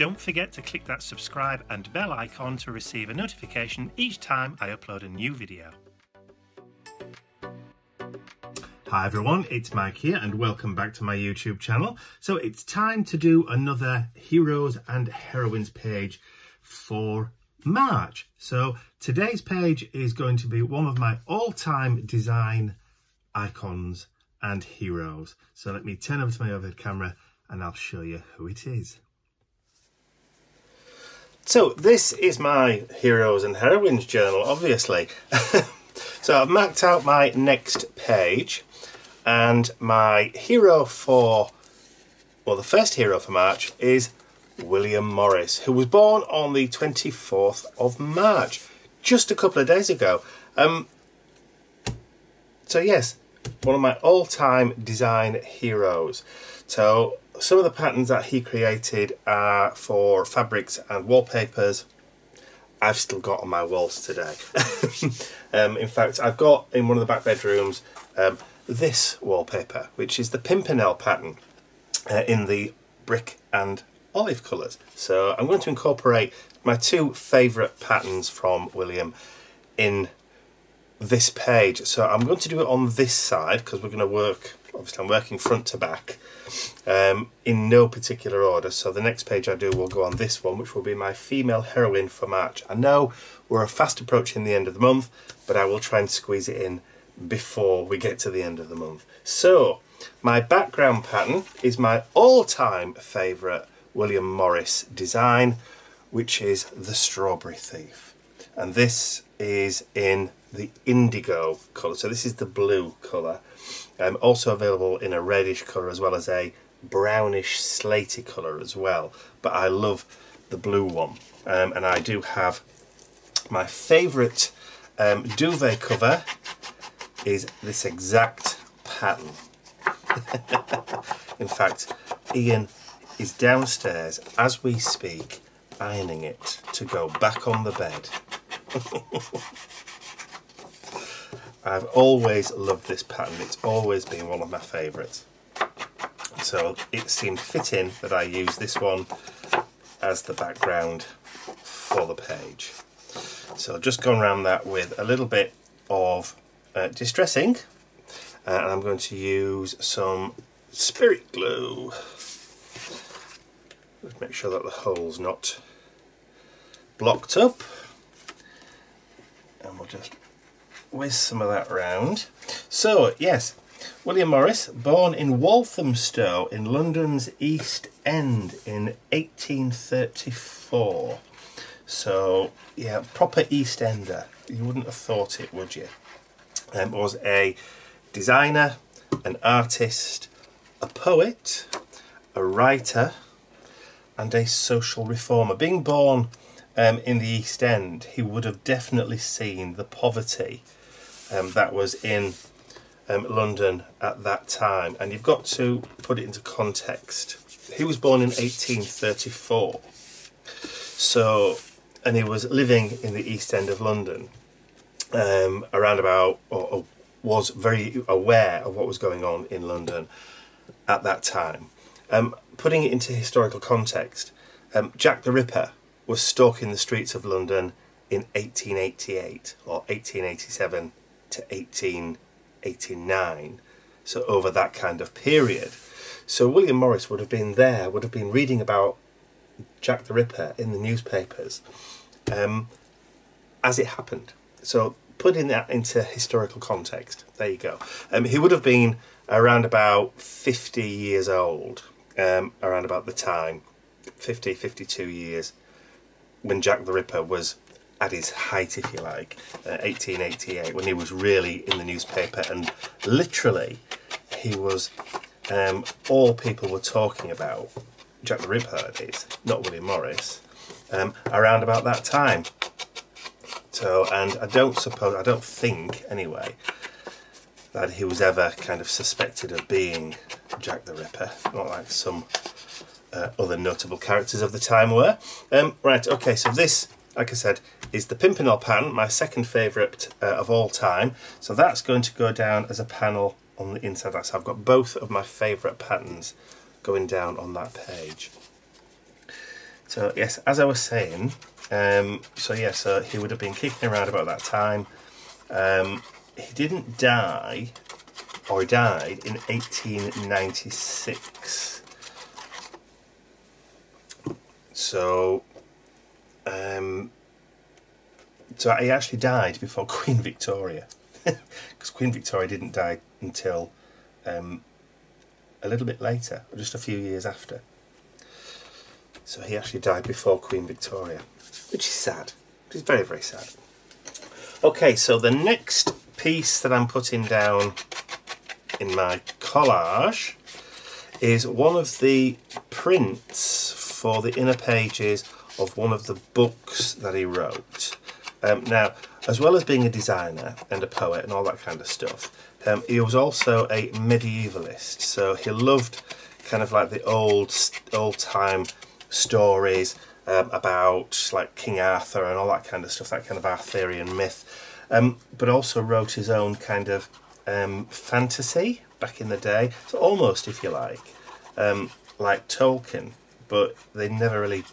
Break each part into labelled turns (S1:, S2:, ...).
S1: don't forget to click that subscribe and bell icon to receive a notification each time I upload a new video. Hi everyone, it's Mike here and welcome back to my YouTube channel. So it's time to do another Heroes and Heroines page for March. So today's page is going to be one of my all-time design icons and heroes. So let me turn over to my overhead camera and I'll show you who it is. So this is my heroes and heroines journal, obviously. so I've marked out my next page and my hero for, well the first hero for March is William Morris, who was born on the 24th of March, just a couple of days ago. Um, so yes, one of my all-time design heroes. So some of the patterns that he created are for fabrics and wallpapers. I've still got on my walls today. um, in fact, I've got in one of the back bedrooms um, this wallpaper, which is the Pimpernel pattern uh, in the brick and olive colours. So I'm going to incorporate my two favourite patterns from William in this page. So I'm going to do it on this side because we're going to work, obviously I'm working front to back um, in no particular order. So the next page I do will go on this one, which will be my female heroine for March. I know we're fast approaching the end of the month, but I will try and squeeze it in before we get to the end of the month. So my background pattern is my all-time favourite William Morris design, which is the Strawberry Thief. And this is in the indigo colour. So this is the blue colour. Um, also available in a reddish colour as well as a brownish slaty colour as well. But I love the blue one. Um, and I do have my favourite um, duvet cover is this exact pattern. in fact, Ian is downstairs as we speak ironing it to go back on the bed. I've always loved this pattern. It's always been one of my favourites. So it seemed fitting that I use this one as the background for the page. So I've just gone around that with a little bit of uh, distress ink uh, and I'm going to use some spirit glue. Let's make sure that the hole's not blocked up and we'll just whiz some of that round. So, yes, William Morris, born in Walthamstow in London's East End in 1834. So, yeah, proper East Ender. You wouldn't have thought it, would you? Um, was a designer, an artist, a poet, a writer, and a social reformer. Being born um, in the East End, he would have definitely seen the poverty um, that was in um, London at that time. And you've got to put it into context. He was born in 1834. So, and he was living in the East End of London um, around about, or, or was very aware of what was going on in London at that time. Um, putting it into historical context, um, Jack the Ripper was stalking the streets of London in 1888 or 1887 to 1889 so over that kind of period. So William Morris would have been there would have been reading about Jack the Ripper in the newspapers um, as it happened. So putting that into historical context there you go. Um, he would have been around about 50 years old um, around about the time 50 52 years when Jack the Ripper was at his height, if you like, uh, 1888, when he was really in the newspaper and literally he was um, all people were talking about, Jack the Ripper that is, not William Morris, um, around about that time. So, and I don't suppose, I don't think anyway, that he was ever kind of suspected of being Jack the Ripper, not like some uh, other notable characters of the time were. Um, right, okay, so this like I said, is the Pimpernel pan, my second favourite uh, of all time. So that's going to go down as a panel on the inside. So I've got both of my favourite patterns going down on that page. So yes, as I was saying, um, so yeah, so he would have been kicking around about that time. Um, he didn't die, or he died in 1896. So, um, so he actually died before Queen Victoria, because Queen Victoria didn't die until um, a little bit later, just a few years after. So he actually died before Queen Victoria, which is sad. It's very, very sad. Okay, so the next piece that I'm putting down in my collage is one of the prints for the inner pages of one of the books that he wrote. Um, now, as well as being a designer and a poet and all that kind of stuff, um, he was also a medievalist. So he loved kind of like the old, old time stories um, about like King Arthur and all that kind of stuff, that kind of Arthurian myth. Um, but also wrote his own kind of um, fantasy back in the day. So almost, if you like, um, like Tolkien, but they never really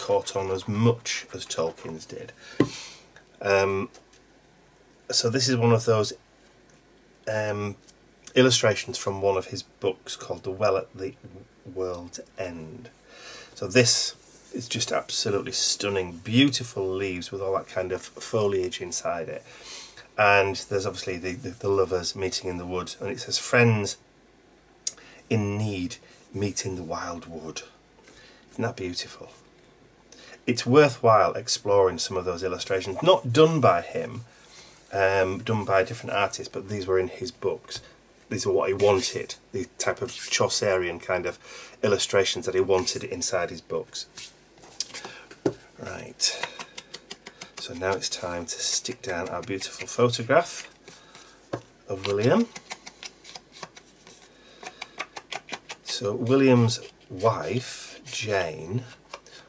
S1: caught on as much as Tolkien's did. Um, so this is one of those um, illustrations from one of his books called The Well at the World's End. So this is just absolutely stunning, beautiful leaves with all that kind of foliage inside it. And there's obviously the, the, the lovers meeting in the wood, and it says, Friends in need meet in the wild wood. Isn't that beautiful? It's worthwhile exploring some of those illustrations, not done by him, um, done by different artists, but these were in his books. These are what he wanted, the type of Chaucerian kind of illustrations that he wanted inside his books. Right, so now it's time to stick down our beautiful photograph of William. So William's wife, Jane,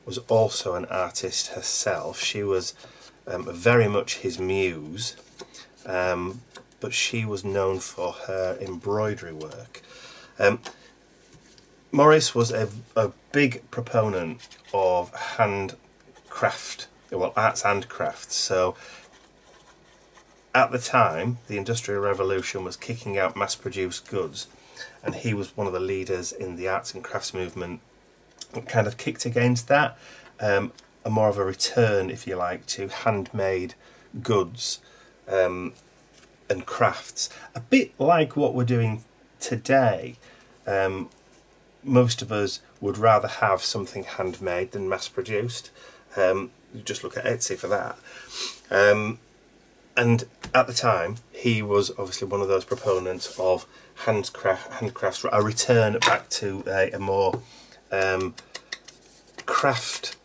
S1: was also an artist herself. She was um, very much his muse, um, but she was known for her embroidery work. Um, Morris was a, a big proponent of handcraft, well, arts and crafts. So at the time, the Industrial Revolution was kicking out mass-produced goods, and he was one of the leaders in the arts and crafts movement kind of kicked against that. Um, a more of a return, if you like, to handmade goods um, and crafts. A bit like what we're doing today. Um, most of us would rather have something handmade than mass produced. Um, just look at Etsy for that. Um, and at the time, he was obviously one of those proponents of handcraft, handcrafts, a return back to a, a more um, craft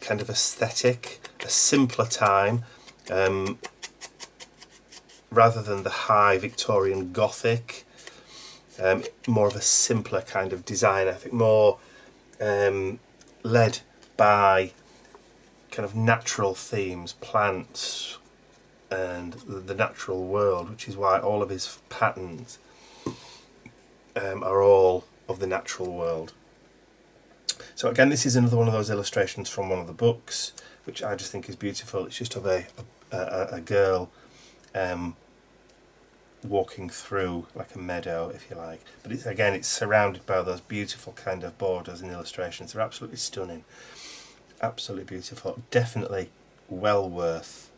S1: kind of aesthetic, a simpler time, um, rather than the high Victorian Gothic, um, more of a simpler kind of design, I think more um, led by kind of natural themes, plants and the natural world, which is why all of his patterns um, are all of the natural world. So again, this is another one of those illustrations from one of the books, which I just think is beautiful. It's just of a, a, a girl um, walking through like a meadow, if you like. But it's, again, it's surrounded by those beautiful kind of borders and illustrations. They're absolutely stunning. Absolutely beautiful. Definitely well worth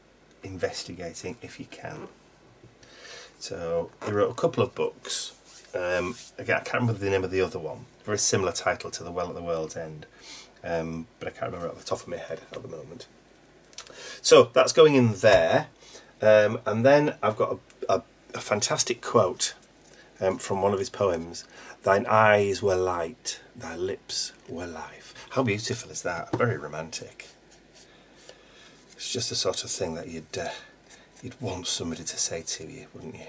S1: investigating if you can. So he wrote a couple of books um, again, I can't remember the name of the other one. Very similar title to The Well at the World's End. Um, but I can't remember off the top of my head at the moment. So that's going in there. Um, and then I've got a, a, a fantastic quote um, from one of his poems. Thine eyes were light, thy lips were life. How beautiful is that? Very romantic. It's just the sort of thing that you'd uh, you'd want somebody to say to you, wouldn't you?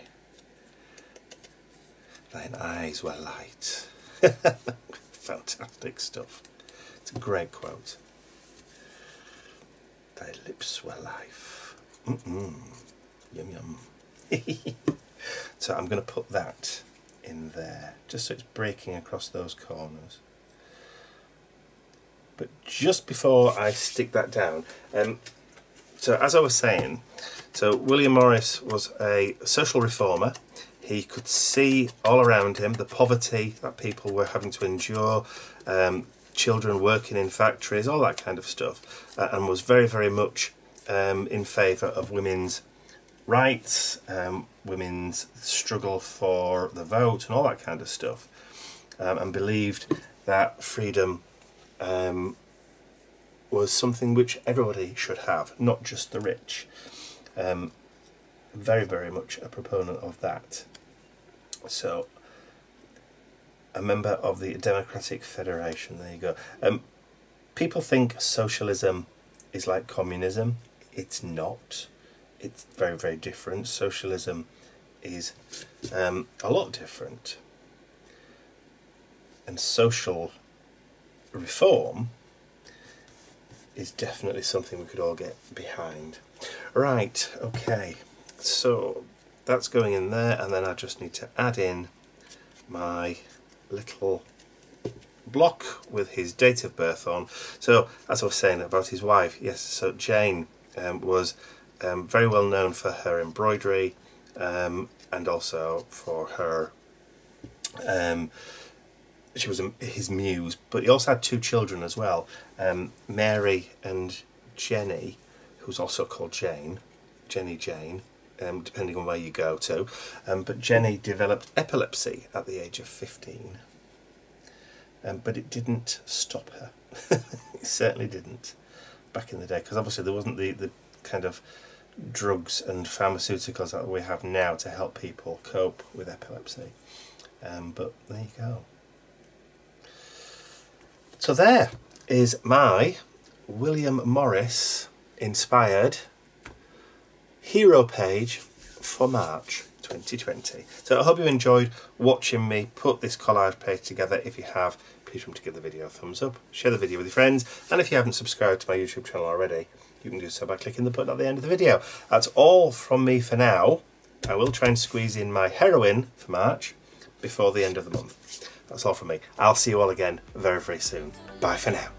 S1: Thine eyes were light. Fantastic stuff. It's a great quote. Thy lips were life. Mm -mm. Yum yum. so I'm going to put that in there, just so it's breaking across those corners. But just before I stick that down, um, so as I was saying, so William Morris was a social reformer. He could see all around him the poverty that people were having to endure, um, children working in factories, all that kind of stuff, uh, and was very, very much um, in favour of women's rights, um, women's struggle for the vote, and all that kind of stuff, um, and believed that freedom um, was something which everybody should have, not just the rich. Um, very, very much a proponent of that. So, a member of the Democratic Federation, there you go. Um, people think socialism is like communism. It's not. It's very, very different. Socialism is um, a lot different. And social reform is definitely something we could all get behind. Right, okay, so that's going in there and then I just need to add in my little block with his date of birth on. So as I was saying about his wife, yes, so Jane um, was um, very well known for her embroidery um, and also for her um, she was his muse, but he also had two children as well, um, Mary and Jenny, who's also called Jane, Jenny Jane, um, depending on where you go to. Um, but Jenny developed epilepsy at the age of 15, um, but it didn't stop her. it certainly didn't back in the day, because obviously there wasn't the, the kind of drugs and pharmaceuticals that we have now to help people cope with epilepsy. Um, but there you go. So there is my William Morris inspired hero page for March 2020. So I hope you enjoyed watching me put this collage page together. If you have, please remember to give the video a thumbs up, share the video with your friends, and if you haven't subscribed to my YouTube channel already, you can do so by clicking the button at the end of the video. That's all from me for now. I will try and squeeze in my heroine for March before the end of the month. That's all from me. I'll see you all again very, very soon. Bye for now.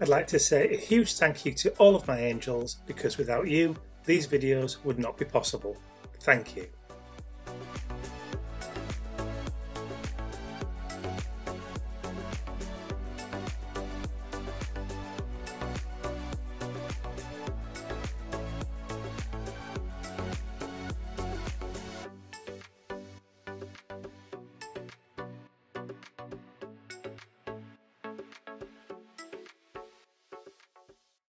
S2: I'd like to say a huge thank you to all of my angels because without you, these videos would not be possible. Thank you.